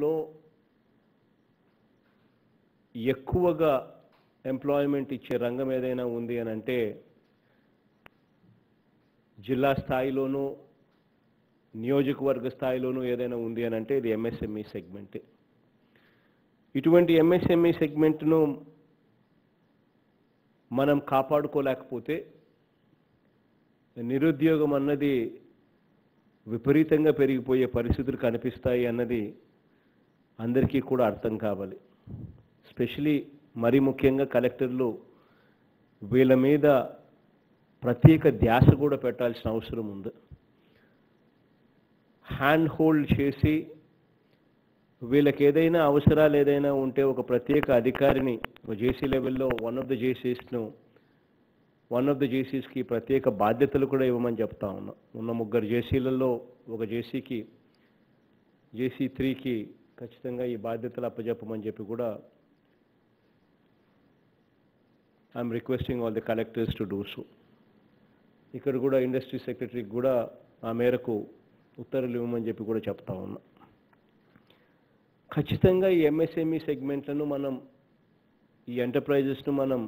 లో ఎక్కువగా ఎంప్లాయ్మెంట్ ఇచ్చే రంగం ఏదైనా ఉంది అని అంటే జిల్లా స్థాయిలోనూ నియోజకవర్గ స్థాయిలోనూ ఏదైనా ఉంది అని అంటే ఇది ఎంఎస్ఎంఈ సెగ్మెంట్ ఇటువంటి ఎంఎస్ఎంఈ సెగ్మెంట్ను మనం కాపాడుకోలేకపోతే నిరుద్యోగం అన్నది విపరీతంగా పెరిగిపోయే పరిస్థితులు కనిపిస్తాయి అన్నది అందరికీ కూడా అర్థం కావాలి. స్పెషలీ మరీ ముఖ్యంగా కలెక్టర్లు వీళ్ళ మీద ప్రత్యేక ధ్యాస కూడా పెట్టాల్సిన అవసరం ఉంది. హ్యాండ్ హోల్డ్ చేసి వీళ్ళకి ఏదైనా అవసరాలు ఏదైనా ఉంటే ఒక ప్రత్యేక అధికారిని జేసీ లెవెల్లో వన్ ఆఫ్ ద జేసీస్ను వన్ ఆఫ్ ద జేసీస్కి ప్రత్యేక బాధ్యతలు కూడా ఇవ్వమని చెప్తా ఉన్నాం. ఉన్న ముగ్గురు జేసీలలో ఒక జేసీకి జేసీ త్రీకి ఖచ్చితంగా ఈ బాధ్యతలు అప్పజెప్పమని చెప్పి కూడా I'm requesting all the collectors to do so ఇక్కడ కూడా ఇండస్ట్రీ సెక్రటరీకి కూడా ఆ మేరకు ఉత్తర్వులు ఇవ్వమని చెప్పి కూడా చెప్తా ఉన్నా. ఖచ్చితంగా ఈ ఎంఎస్ఎంఈ సెగ్మెంట్లను మనం ఈ ఎంటర్ప్రైజెస్ను మనం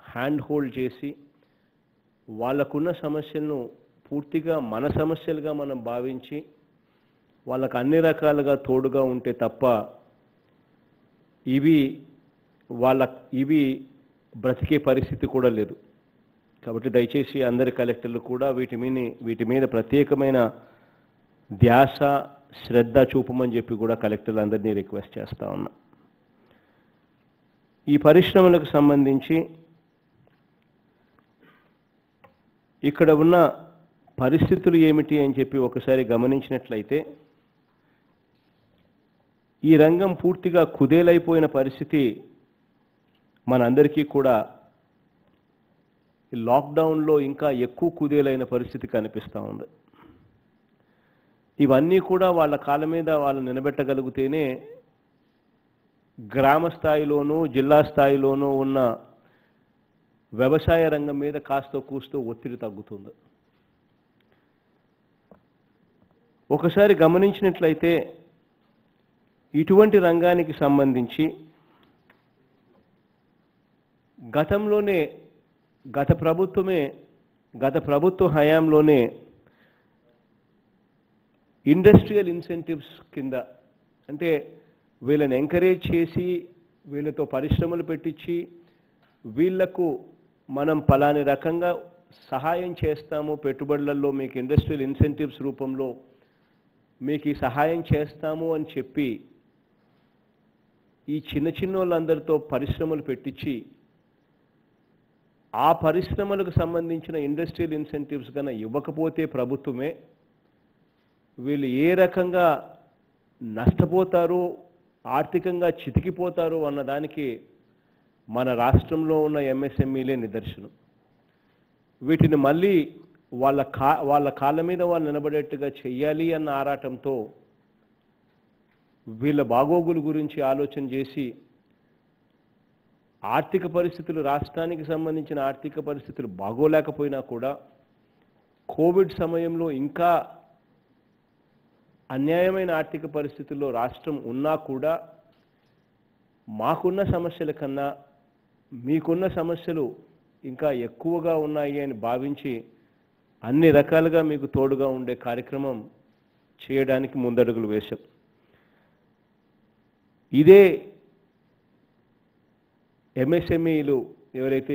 హ్యాండ్ హోల్డ్ చేసి వాళ్ళకున్న సమస్యలను పూర్తిగా మన సమస్యలుగా మనం భావించి వాళ్ళకు అన్ని రకాలుగా తోడుగా ఉంటే తప్ప ఇవి వాళ్ళ ఇవి బ్రతికే పరిస్థితి కూడా లేదు. కాబట్టి దయచేసి అందరి కలెక్టర్లు కూడా వీటి మీద వీటి మీద ప్రత్యేకమైన ధ్యాస శ్రద్ధ చూపమని చెప్పి కూడా కలెక్టర్లు అందరినీ రిక్వెస్ట్ చేస్తూ ఉన్నా. ఈ పరిశ్రమలకు సంబంధించి ఇక్కడ ఉన్న పరిస్థితులు ఏమిటి అని చెప్పి ఒకసారి గమనించినట్లయితే ఈ రంగం పూర్తిగా కుదేలైపోయిన పరిస్థితి మనందరికీ కూడా లాక్డౌన్లో ఇంకా ఎక్కువ కుదేలైన పరిస్థితి కనిపిస్తూ ఉంది. ఇవన్నీ కూడా వాళ్ళ కాళ్ళ మీద వాళ్ళు నిలబెట్టగలిగితేనే గ్రామ స్థాయిలోనూ జిల్లా స్థాయిలోనూ ఉన్న వ్యవసాయ రంగం మీద కాస్త కూస్తూ ఒత్తిడి తగ్గుతుంది. ఒకసారి గమనించినట్లయితే ఇటువంటి రంగానికి సంబంధించి గతంలోనే గత ప్రభుత్వమే గత ప్రభుత్వ హయాంలోనే ఇండస్ట్రియల్ ఇన్సెంటివ్స్ కింద అంటే వీళ్ళని ఎంకరేజ్ చేసి వీళ్ళతో పరిశ్రమలు పెట్టించి వీళ్ళకు మనం పలాని రకంగా సహాయం చేస్తాము పెట్టుబడులలో మీకు ఇండస్ట్రియల్ ఇన్సెంటివ్స్ రూపంలో మీకు సహాయం చేస్తాము అని చెప్పి ఈ చిన్న చిన్న వాళ్ళందరితో పరిశ్రమలు పెట్టించి ఆ పరిశ్రమలకు సంబంధించిన ఇండస్ట్రియల్ ఇన్సెంటివ్స్ కన్నా ఇవ్వకపోతే ప్రభుత్వమే వీళ్ళు ఏ రకంగా నష్టపోతారు ఆర్థికంగా చితికిపోతారు అన్నదానికి మన రాష్ట్రంలో ఉన్న ఎంఎస్ఎంఈలే నిదర్శనం. వీటిని మళ్ళీ వాళ్ళ కా వాళ్ళ కాళ్ళ మీద వాళ్ళు నిలబడేట్టుగా చెయ్యాలి అన్న ఆరాటంతో వీళ్ళ బాగోగుల గురించి ఆలోచన చేసి ఆర్థిక పరిస్థితులు రాష్ట్రానికి సంబంధించిన ఆర్థిక పరిస్థితులు బాగోలేకపోయినా కూడా కోవిడ్ సమయంలో ఇంకా అన్యాయమైన ఆర్థిక పరిస్థితుల్లో రాష్ట్రం ఉన్నా కూడా మాకున్న సమస్యల కన్నా మీకున్న సమస్యలు ఇంకా ఎక్కువగా ఉన్నాయి అని భావించి అన్ని రకాలుగా మీకు తోడుగా ఉండే కార్యక్రమం చేయడానికి ముందడుగులు వేశాం. ఇదే ఎంఎస్ఎంఈలు ఎవరైతే